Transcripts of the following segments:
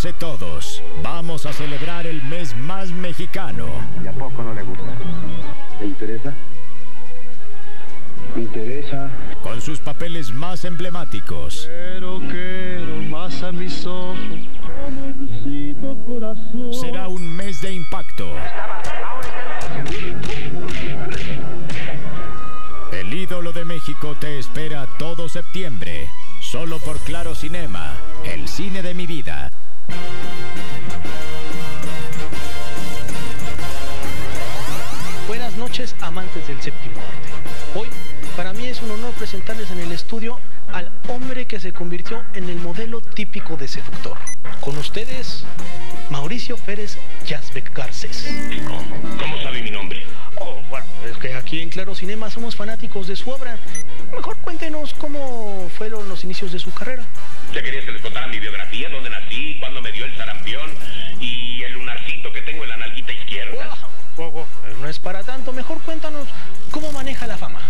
Prepárense todos. Vamos a celebrar el mes más mexicano. ¿Y a poco no le gusta? ¿Le interesa? ¿Me interesa? Con sus papeles más emblemáticos. Pero quiero más a mis ojos. Será un mes de impacto. El ídolo de México te espera todo septiembre. Solo por Claro Cinema, el cine de mi vida. Buenas noches, amantes del séptimo arte. Hoy, para mí es un honor presentarles en el estudio al hombre que se convirtió en el modelo típico de seductor. Con ustedes, Mauricio Pérez Yazbek Garcés. ¿Cómo? ¿Cómo sabe mi nombre? Oh, bueno, es que aquí en Claro Cinema somos fanáticos de su obra. Mejor cuéntenos cómo fueron los inicios de su carrera. ¿Ya querías que les contara mi biografía? ¿Dónde nací? ¿Cuándo me dio el sarampión? ¿Y el lunarcito que tengo en la nalguita izquierda? Wow, wow, no es para tanto. Mejor cuéntanos cómo maneja la fama.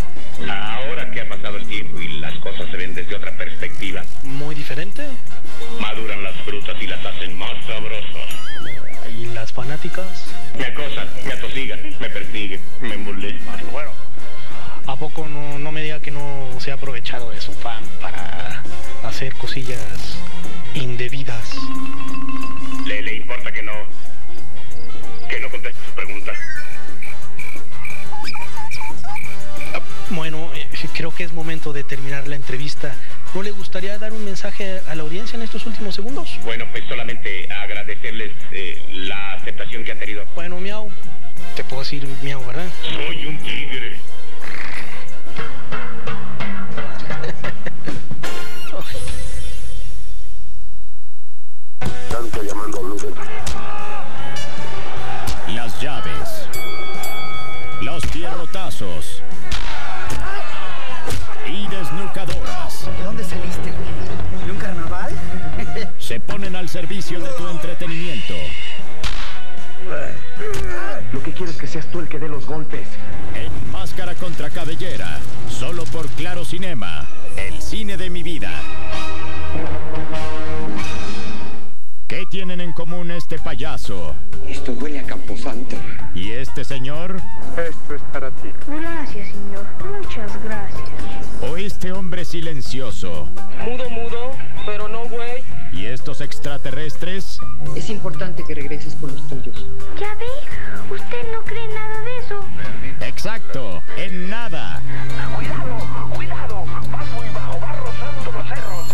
Ahora que ha pasado el tiempo y las cosas se ven desde otra perspectiva, ¿Muy diferente? maduran las frutas y las hacen más sabrosas. ¿Y las fanáticas? Me acosan, me atosigan, me molestan. Bueno, ¿a poco no, no me diga que no se ha aprovechado de su fan para hacer cosillas indebidas? ¿Le, le importa que no... que no conteste su pregunta? Ah, Bueno, eh, creo que es momento de terminar la entrevista. ¿No le gustaría dar un mensaje a la audiencia en estos últimos segundos? Bueno, pues solamente agradecerles eh, la aceptación que han tenido. Bueno, miau. Te puedo decir miau, ¿verdad? Soy un tigre. Tanto llamando Luden. Las llaves. Los pierrotazos. Y desnucadoras. ¿De dónde saliste? ¿De un carnaval? Se ponen al servicio de tu entretenimiento. Lo que quiero es que seas tú el que dé los golpes. En Máscara contra Cabellera. Solo por Claro Cinema. El cine de mi vida. ¿Qué tienen en común este payaso Esto huele a Camposanto. y este señor? Esto es para ti. Gracias, señor. Muchas gracias. ¿O este hombre silencioso? Mudo, mudo, pero no güey. ¿Y estos extraterrestres? Es importante que regreses con los tuyos. Ya ve, usted no cree nada de eso. Exacto, en nada. Cuidado, cuidado, vas muy bajo, vas rozando los cerros.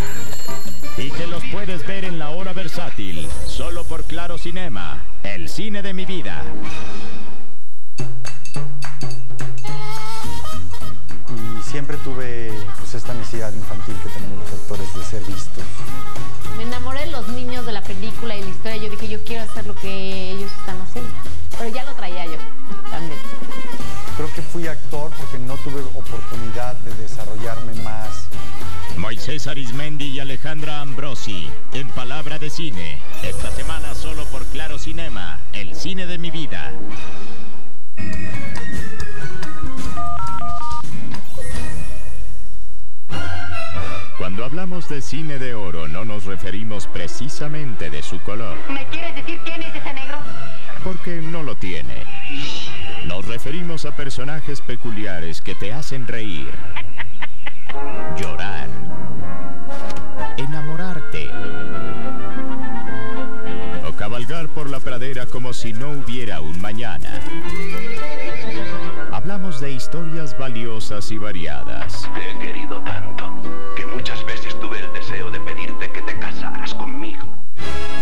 Y que los puedes ver en la hora versátil, solo por Claro Cinema, el cine de mi vida. y siempre tuve pues, esta necesidad infantil que tenemos Moisés Arismendi y Alejandra Ambrosi, en Palabra de Cine. Esta semana solo por Claro Cinema, el cine de mi vida. Cuando hablamos de cine de oro no nos referimos precisamente de su color, ¿Me quieres decir quién es ese negro? porque no lo tiene. Nos referimos a personajes peculiares que te hacen reír, llorar, enamorarte o cabalgar por la pradera como si no hubiera un mañana. Hablamos de historias valiosas y variadas. Te he querido tanto que muchas veces tuve el deseo de pedirte que te casaras conmigo.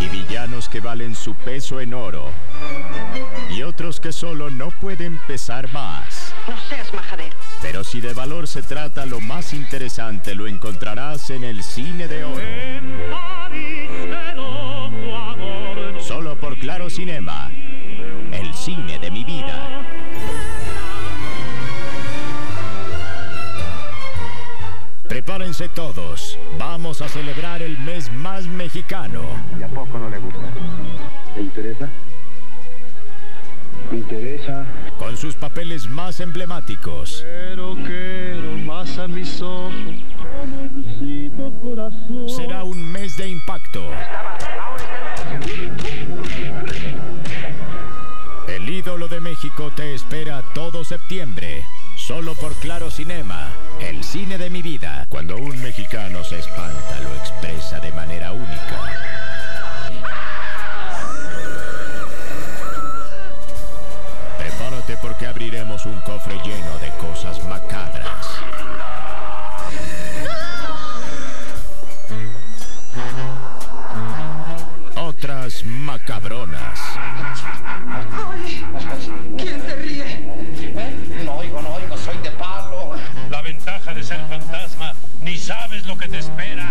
y villanos que valen su peso en oro y otros que solo no pueden pesar más. No seas majadero. Pero si de valor se trata, lo más interesante lo encontrarás en el cine de oro. Solo por Claro Cinema, el cine de mi vida. Prepárense todos, vamos a celebrar el mes más mexicano. ¿Y a poco no le gusta? ¿Le interesa? ¿Me interesa? con sus papeles más emblemáticos. Pero quiero más a mis ojos. Será un mes de impacto. El ídolo de México te espera todo septiembre. Solo por Claro Cinema, el cine de mi vida. Cuando un mexicano se espanta, lo expresa de manera única. Abriremos un cofre lleno de cosas macabras. Otras macabronas. ¿Quién se ríe? No oigo, no oigo, soy de palo. La ventaja de ser fantasma, ni sabes lo que te espera.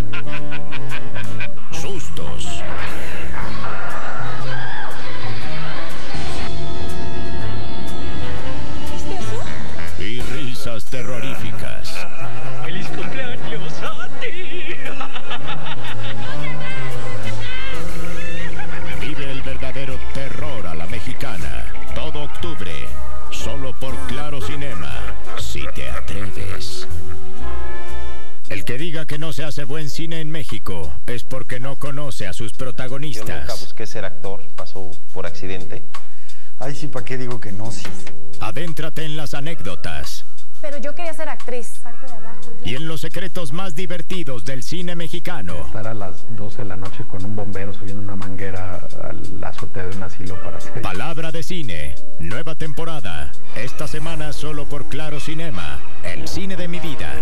Si te atreves. El que diga que no se hace buen cine en México es porque no conoce a sus Yo nunca protagonistas. busqué ser actor, pasó por accidente. Ay, sí, ¿para qué digo que no? Sí. Adéntrate en las anécdotas Pero yo quería ser actriz. Parte de abajo. y en los secretos más divertidos del cine mexicano. Estar a las 12 de la noche con un bombero subiendo una manguera al azotea de un asilo para hacer. Palabra de cine, nueva temporada. Esta semana solo por Claro Cinema, el cine de mi vida.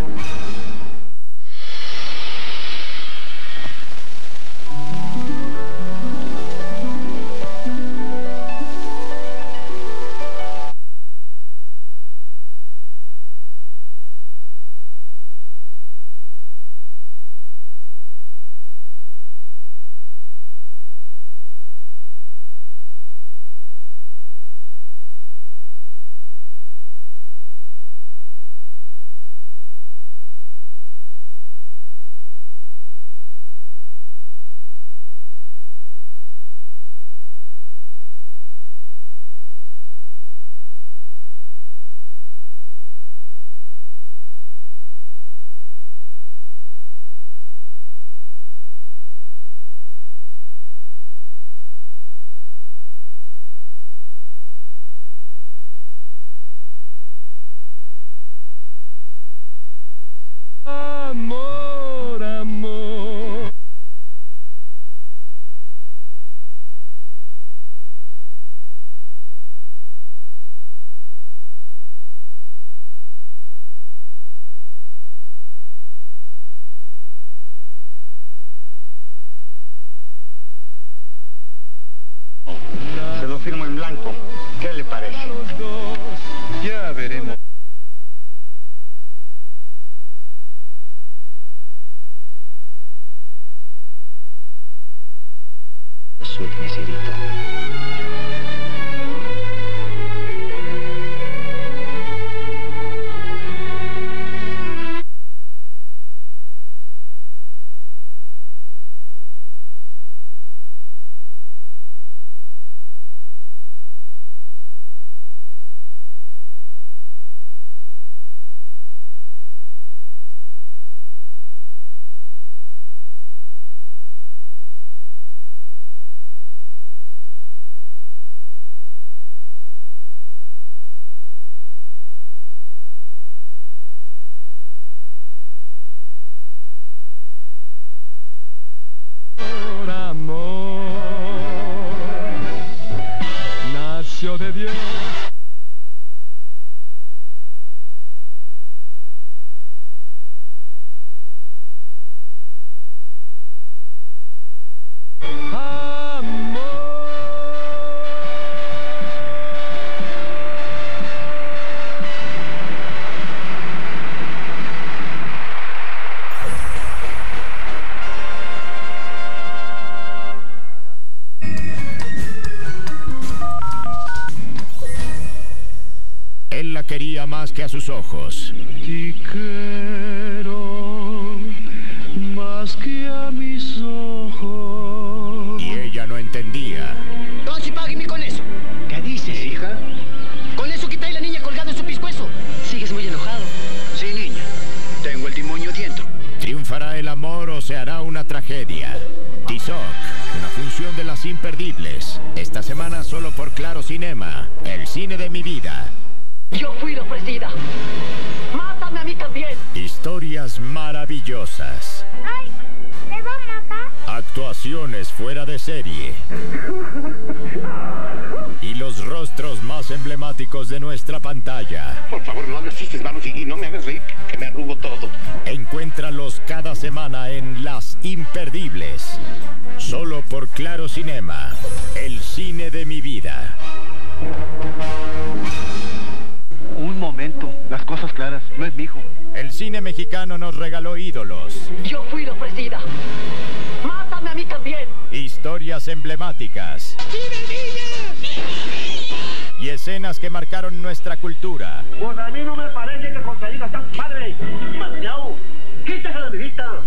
Blanco. ¿Qué le parece? Ya veremos. Soy miserita. Nació de Dios. Quería más que a sus ojos. Te quiero más que a mis ojos. Y ella no entendía. Entonces págueme con eso. ¿Qué dices, hija? Con eso quita la niña colgada en su pescuezo. Sigues muy enojado. Sí, niña. Tengo el demonio dentro. ¿Triunfará el amor o se hará una tragedia? Tizoc, una función de las imperdibles. Esta semana solo por Claro Cinema, el cine de mi vida. Yo fui la ofrecida. Mátame a mí también. Historias maravillosas. ¡Ay! ¿Me va a matar? Actuaciones fuera de serie. Y los rostros más emblemáticos de nuestra pantalla. Por favor, no hagas chistes malos y, y no me hagas reír, que me arrugo todo. Encuéntralos cada semana en Las Imperdibles. Solo por Claro Cinema, el cine de mi vida. Momento, las cosas claras, no es mi hijo. El cine mexicano nos regaló ídolos, Yo fui la ofrecida. Mátame a mí también. historias emblemáticas y escenas que marcaron nuestra cultura. Pues a mí no me parece que contradigas tan padre. Mateo, quítese de mi vista.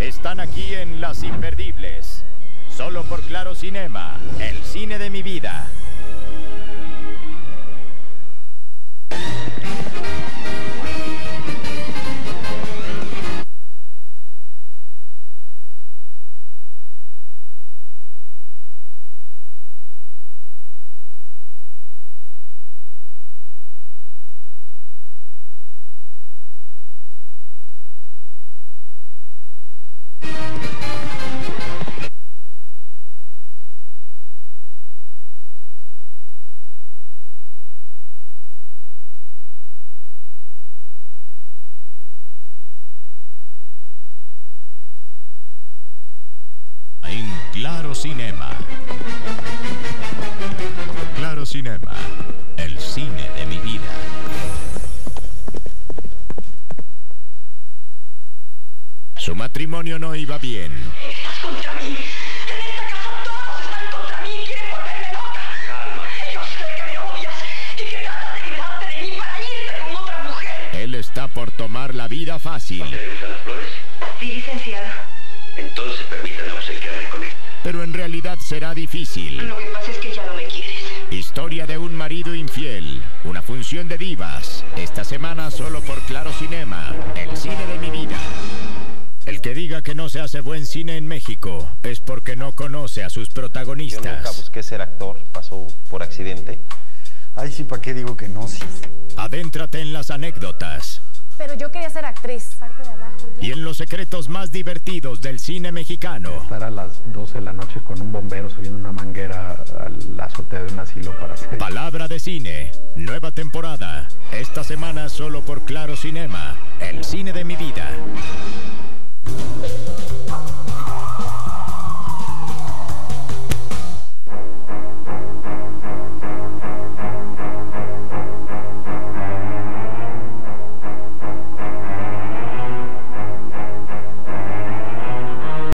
Están aquí en Las Imperdibles. Solo por Claro Cinema, el cine de mi vida. Claro Cinema. Claro Cinema, el cine de mi vida. Su matrimonio no iba bien. Estás contra mí. En esta casa todos están contra mí y quieren volverme loca. Calma. Yo sé que me odias y que tratas de librarte de mí para irte con otra mujer. Él está por tomar la vida fácil, ¿Te gustan las flores? Sí, licenciado. Entonces permítame obsequiarme con esto. Pero en realidad será difícil. Lo que pasa es que ya no me quieres. Historia de un marido infiel, una función de divas. Esta semana solo por Claro Cinema, el cine de mi vida. El que diga que no se hace buen cine en México es porque no conoce a sus Yo nunca protagonistas. busqué ser actor, pasó por accidente. Ay, sí, ¿para qué digo que no? Sí. Adéntrate en las anécdotas Pero yo quería ser actriz. Parte de abajo y en los secretos más divertidos del cine mexicano. Estar a las 12 de la noche con un bombero subiendo una manguera al azotea de un asilo para hacer... Palabra de cine, nueva temporada. Esta semana solo por Claro Cinema, el cine de mi vida.